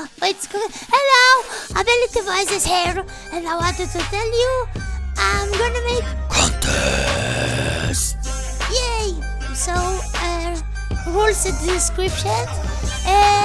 Oh, it's good hello, Ability Voices here, and I wanted to tell you I'm gonna make contest. Yay! So, uh, rules in the description Uh.